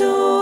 adore.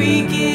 freaking